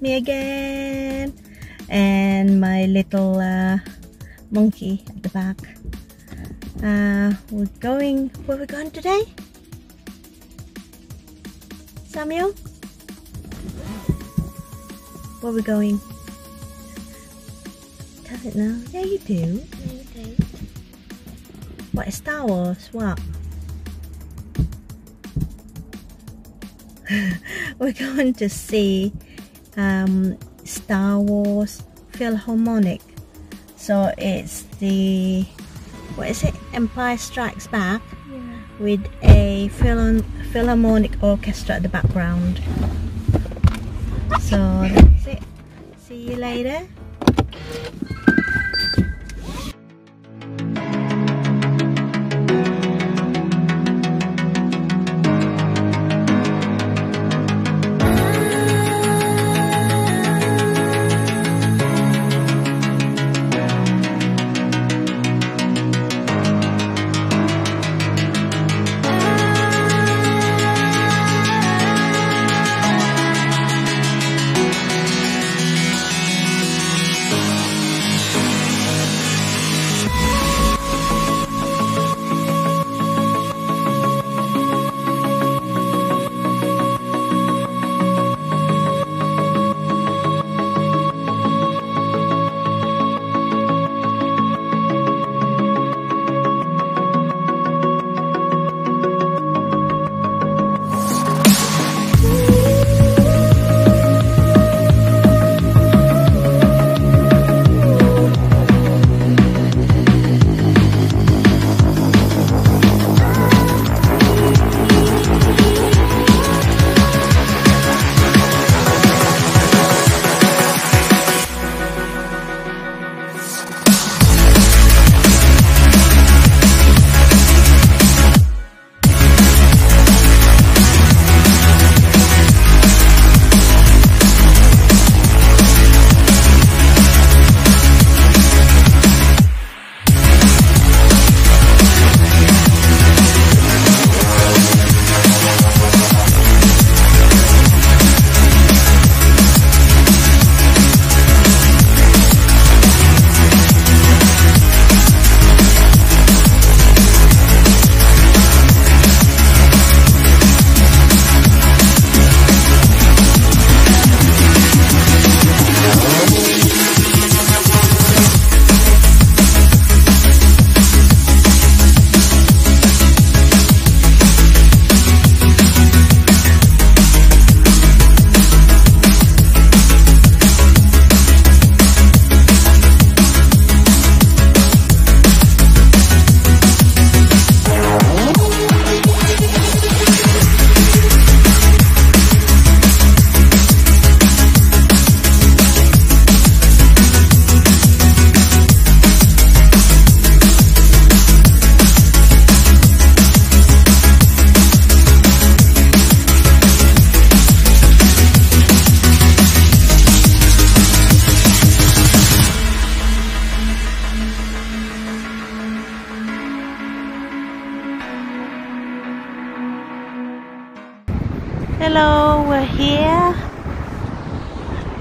me again. And my little uh, monkey at the back. Uh, we're going where we going today? Samuel? Where we going? Does it know yeah you do yeah you do. What is Star Wars? What? We're going to see um, Star Wars Philharmonic. So it's the what is it? Empire Strikes Back Yeah. with a phil Philharmonic orchestra at the background. So that's it. See you later.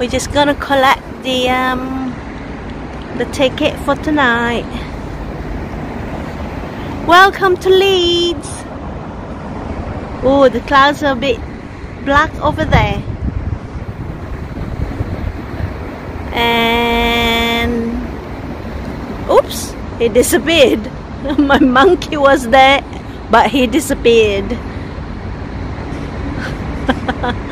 We're just gonna collect the um the ticket for tonight. Welcome to Leeds. Oh, the clouds are a bit black over there. And oops, he disappeared. My monkey was there, but he disappeared.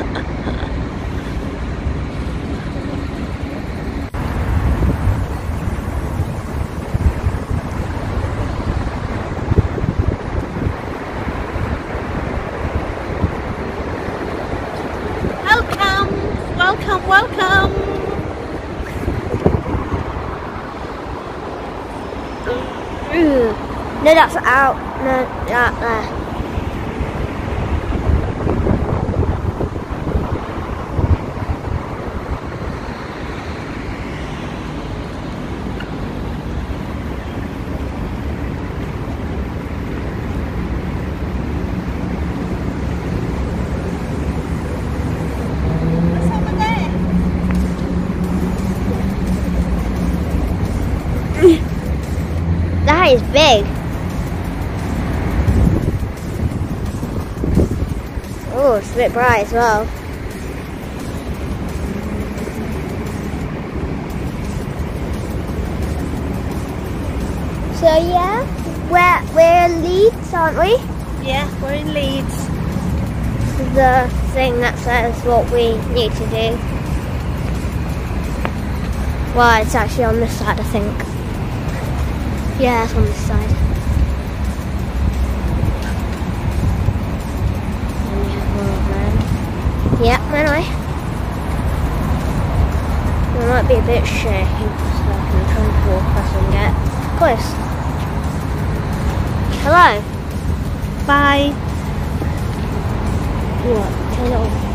Welcome, welcome, welcome. No, that's out. No, there. There? Is big. Oh, it's a bit bright as well. So yeah, we're, we're in Leeds, aren't we? Yeah, we're in Leeds. The thing that says what we need to do. Well, it's actually on this side, I think. Yeah, it's on this side. And we have one of them. Yeah, anyway. It might be a bit shaky, so I can try and focus and get close. Hello. Bye. What? Turn it off.